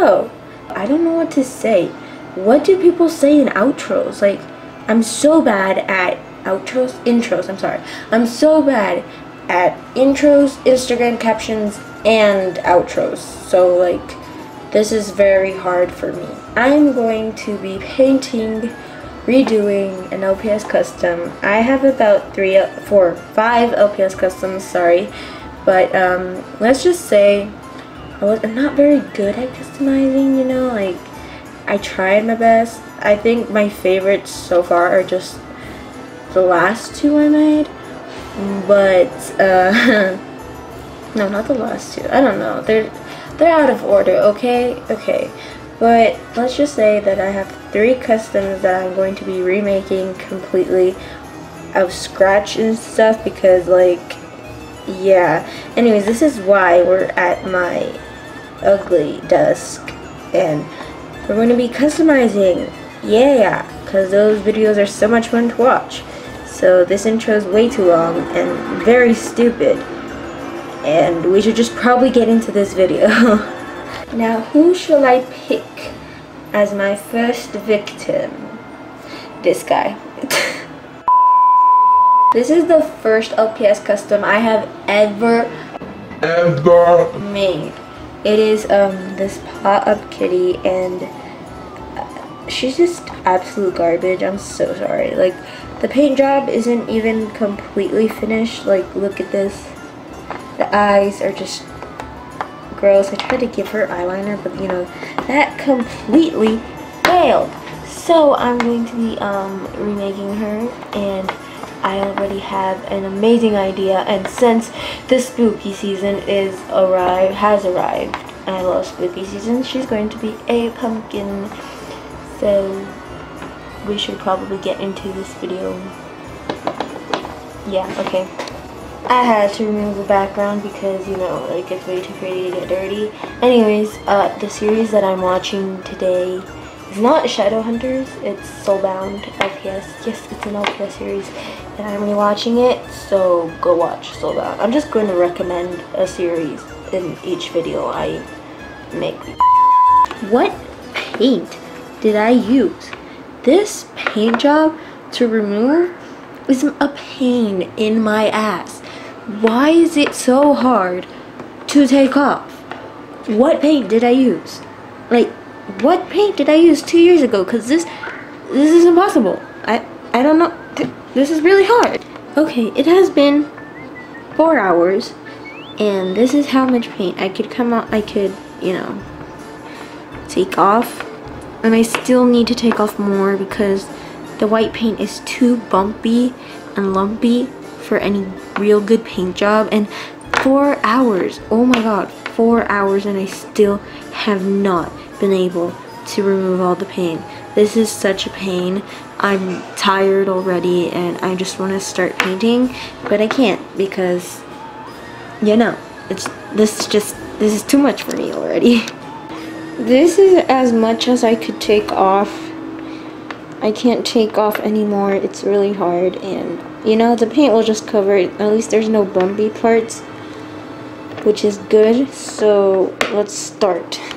I don't know what to say. What do people say in outros? Like, I'm so bad at outros, intros, I'm sorry. I'm so bad at intros, Instagram captions, and outros. So, like, this is very hard for me. I'm going to be painting, redoing an LPS custom. I have about three, four, five LPS customs, sorry. But, um, let's just say I was, I'm not very good at customizing, you know, like, I tried my best. I think my favorites so far are just the last two I made. But, uh, no, not the last two. I don't know. They're, they're out of order, okay? Okay. But let's just say that I have three customs that I'm going to be remaking completely out of scratch and stuff because, like, yeah. Anyways, this is why we're at my ugly desk. And we're going to be customizing. Yeah, because those videos are so much fun to watch. So this intro is way too long and very stupid. And we should just probably get into this video. now, who shall I pick as my first victim? This guy. this is the first LPS custom I have ever ever made. It is um this pop-up kitty and she's just absolute garbage. I'm so sorry. Like, the paint job isn't even completely finished. Like, look at this. The eyes are just gross. I tried to give her eyeliner, but, you know, that completely failed. So, I'm going to be um, remaking her, and I already have an amazing idea. And since the spooky season is arrived, has arrived, I love spooky season, she's going to be a pumpkin. So we should probably get into this video. Yeah okay. I had to remove the background because you know like it's way too pretty to get dirty. Anyways uh, the series that I'm watching today is not Shadowhunters it's Soulbound LPS yes it's an LPS series and I'm rewatching it so go watch Soulbound I'm just going to recommend a series in each video I make what paint did I use? This paint job to remove is a pain in my ass. Why is it so hard to take off? What paint did I use? Like, what paint did I use two years ago? Because this, this is impossible. I, I don't know. This is really hard. Okay, it has been four hours. And this is how much paint I could come out, I could, you know, take off and I still need to take off more because the white paint is too bumpy and lumpy for any real good paint job and four hours oh my god four hours and I still have not been able to remove all the paint this is such a pain I'm tired already and I just want to start painting but I can't because you know it's this just this is too much for me already This is as much as I could take off. I can't take off anymore. It's really hard and you know the paint will just cover it. At least there's no bumpy parts which is good. So let's start.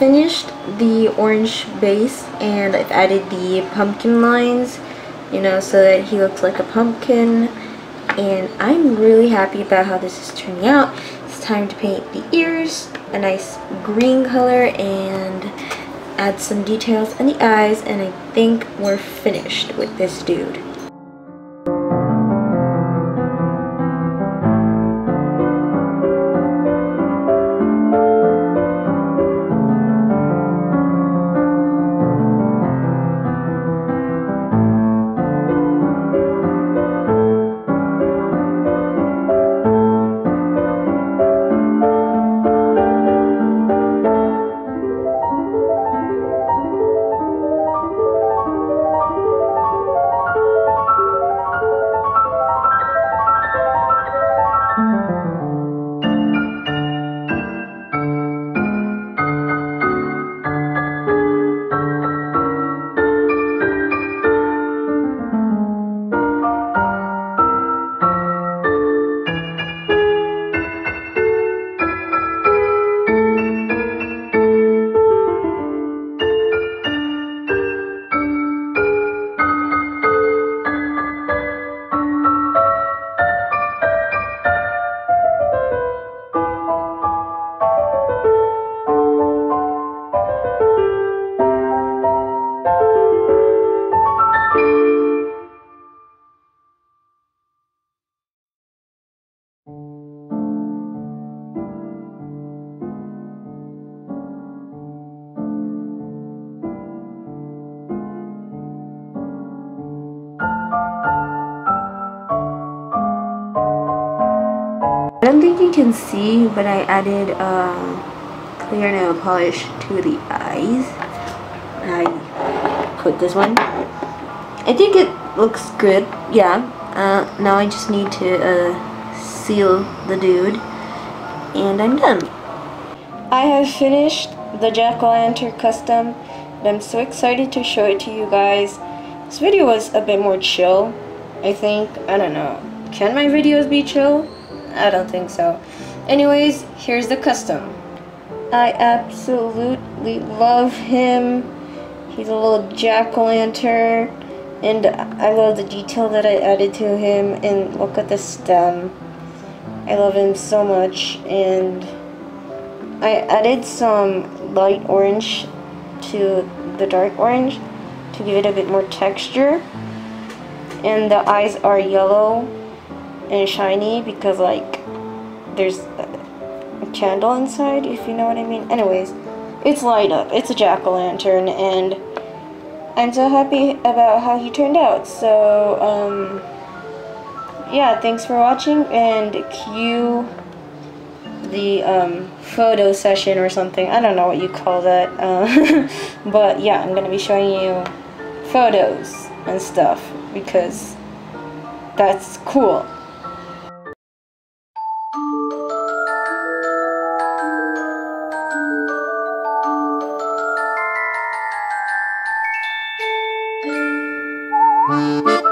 finished the orange base and I've added the pumpkin lines, you know, so that he looks like a pumpkin. And I'm really happy about how this is turning out. It's time to paint the ears, a nice green color, and add some details on the eyes. And I think we're finished with this dude. Don't think you can see, but I added um, clear nail polish to the eyes. I put this one. I think it looks good, yeah. Uh, now I just need to uh, seal the dude, and I'm done. I have finished the Jack-O-Lantern custom, and I'm so excited to show it to you guys. This video was a bit more chill, I think. I don't know. Can my videos be chill? I don't think so. Anyways, here's the custom. I absolutely love him. He's a little jack-o'-lantern. And I love the detail that I added to him. And look at the stem. I love him so much. And I added some light orange to the dark orange to give it a bit more texture. And the eyes are yellow and shiny because like there's a candle inside if you know what I mean. Anyways it's light up. It's a jack-o'-lantern and I'm so happy about how he turned out. So um yeah thanks for watching and cue the um, photo session or something. I don't know what you call that uh, but yeah I'm gonna be showing you photos and stuff because that's cool Música